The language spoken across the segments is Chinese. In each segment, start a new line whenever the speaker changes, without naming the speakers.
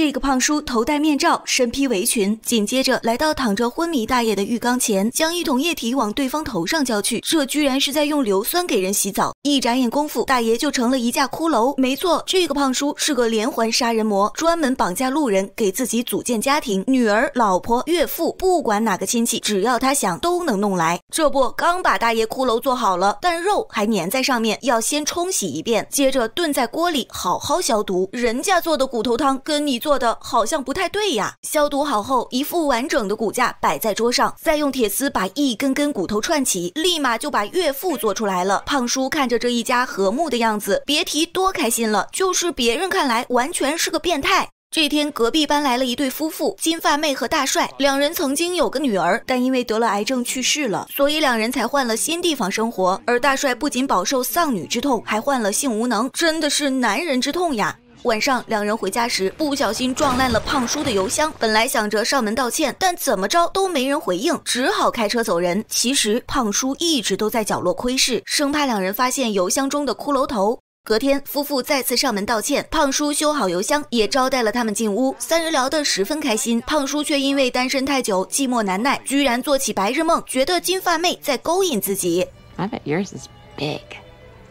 这个胖叔头戴面罩，身披围裙，紧接着来到躺着昏迷大爷的浴缸前，将一桶液体往对方头上浇去，这居然是在用硫酸给人洗澡。一眨眼功夫，大爷就成了一架骷髅。没错，这个胖叔是个连环杀人魔，专门绑架路人，给自己组建家庭，女儿、老婆、岳父，不管哪个亲戚，只要他想都能弄来。这不，刚把大爷骷髅做好了，但肉还粘在上面，要先冲洗一遍，接着炖在锅里好好消毒。人家做的骨头汤跟你做的好像不太对呀。消毒好后，一副完整的骨架摆在桌上，再用铁丝把一根根骨头串起，立马就把岳父做出来了。胖叔看着这一家和睦的样子，别提多开心了。就是别人看来完全是个变态。这天，隔壁搬来了一对夫妇，金发妹和大帅。两人曾经有个女儿，但因为得了癌症去世了，所以两人才换了新地方生活。而大帅不仅饱受丧女之痛，还患了性无能，真的是男人之痛呀。晚上，两人回家时不小心撞烂了胖叔的邮箱，本来想着上门道歉，但怎么着都没人回应，只好开车走人。其实胖叔一直都在角落窥视，生怕两人发现邮箱中的骷髅头。隔天，夫妇再次上门道歉，胖叔修好邮箱，也招待了他们进屋。三人聊得十分开心，胖叔却因为单身太久，寂寞难耐，居然做起白日梦，觉得金发妹在勾引自己。
I bet yours is big,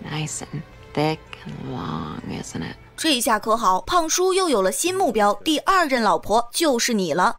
nice and thick and long, isn't it?
这下可好，胖叔又有了新目标，第二任老婆就是你了。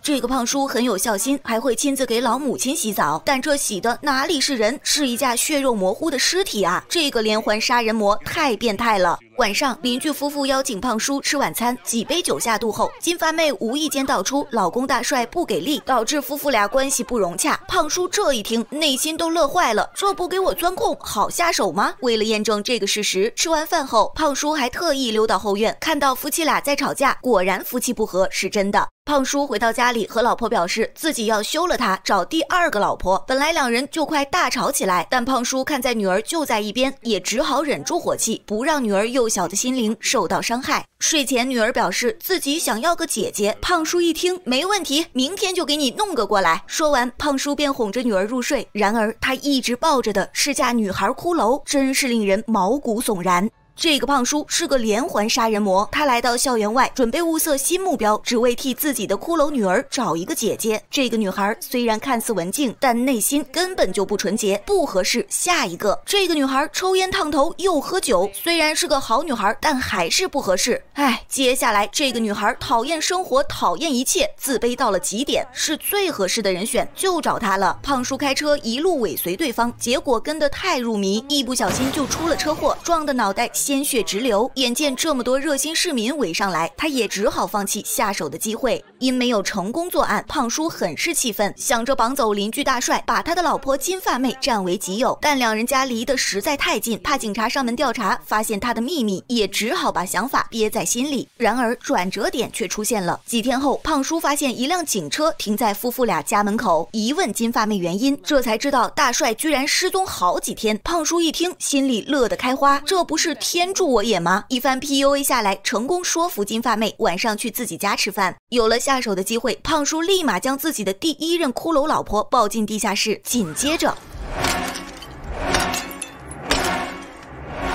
这个胖叔很有孝心，还会亲自给老母亲洗澡，但这洗的哪里是人，是一架血肉模糊的尸体啊！这个连环杀人魔太变态了。晚上，邻居夫妇邀请胖叔吃晚餐，几杯酒下肚后，金发妹无意间道出老公大帅不给力，导致夫妇俩关系不融洽。胖叔这一听，内心都乐坏了，这不给我钻空，好下手吗？为了验证这个事实，吃完饭后，胖叔还特意溜到后院，看到夫妻俩在吵架，果然夫妻不和是真的。胖叔回到家里，和老婆表示自己要休了她，找第二个老婆。本来两人就快大吵起来，但胖叔看在女儿就在一边，也只好忍住火气，不让女儿幼小的心灵受到伤害。睡前，女儿表示自己想要个姐姐。胖叔一听，没问题，明天就给你弄个过来。说完，胖叔便哄着女儿入睡。然而，他一直抱着的是架女孩骷髅，真是令人毛骨悚然。这个胖叔是个连环杀人魔，他来到校园外，准备物色新目标，只为替自己的骷髅女儿找一个姐姐。这个女孩虽然看似文静，但内心根本就不纯洁，不合适。下一个，这个女孩抽烟烫头又喝酒，虽然是个好女孩，但还是不合适。哎，接下来这个女孩讨厌生活，讨厌一切，自卑到了极点，是最合适的人选，就找她了。胖叔开车一路尾随对方，结果跟得太入迷，一不小心就出了车祸，撞得脑袋。鲜血直流，眼见这么多热心市民围上来，他也只好放弃下手的机会。因没有成功作案，胖叔很是气愤，想着绑走邻居大帅，把他的老婆金发妹占为己有。但两人家离得实在太近，怕警察上门调查发现他的秘密，也只好把想法憋在心里。然而转折点却出现了。几天后，胖叔发现一辆警车停在夫妇俩家门口，一问金发妹原因，这才知道大帅居然失踪好几天。胖叔一听，心里乐得开花，这不是天。助我也吗？一番 PUA 下来，成功说服金发妹晚上去自己家吃饭。有了下手的机会，胖叔立马将自己的第一任骷髅老婆抱进地下室，紧接着。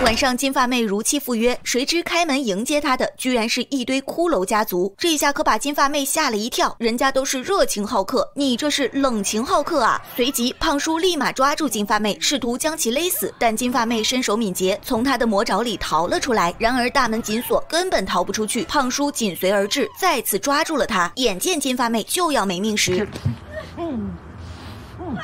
晚上，金发妹如期赴约，谁知开门迎接她的居然是一堆骷髅家族。这下可把金发妹吓了一跳，人家都是热情好客，你这是冷情好客啊！随即，胖叔立马抓住金发妹，试图将其勒死，但金发妹身手敏捷，从他的魔爪里逃了出来。然而大门紧锁，根本逃不出去。胖叔紧随而至，再次抓住了她。眼见金发妹就要没命时，嗯，嗯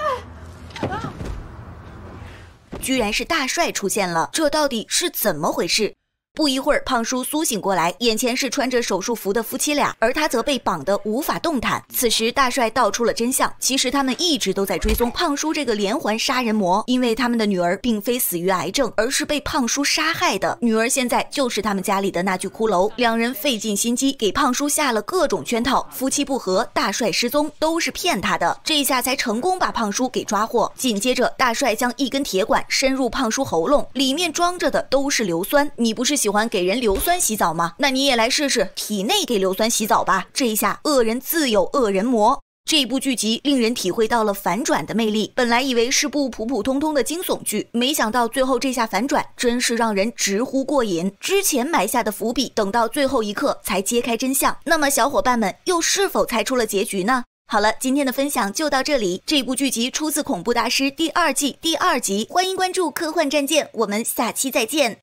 居然是大帅出现了，这到底是怎么回事？不一会儿，胖叔苏醒过来，眼前是穿着手术服的夫妻俩，而他则被绑得无法动弹。此时，大帅道出了真相：其实他们一直都在追踪胖叔这个连环杀人魔，因为他们的女儿并非死于癌症，而是被胖叔杀害的。女儿现在就是他们家里的那具骷髅。两人费尽心机给胖叔下了各种圈套，夫妻不和，大帅失踪，都是骗他的。这下才成功把胖叔给抓获。紧接着，大帅将一根铁管伸入胖叔喉咙，里面装着的都是硫酸。你不是？喜欢给人硫酸洗澡吗？那你也来试试体内给硫酸洗澡吧。这一下，恶人自有恶人磨。这部剧集令人体会到了反转的魅力。本来以为是部普普通通的惊悚剧，没想到最后这下反转真是让人直呼过瘾。之前埋下的伏笔，等到最后一刻才揭开真相。那么小伙伴们又是否猜出了结局呢？好了，今天的分享就到这里。这部剧集出自《恐怖大师》第二季第二集，欢迎关注科幻战舰，我们下期再见。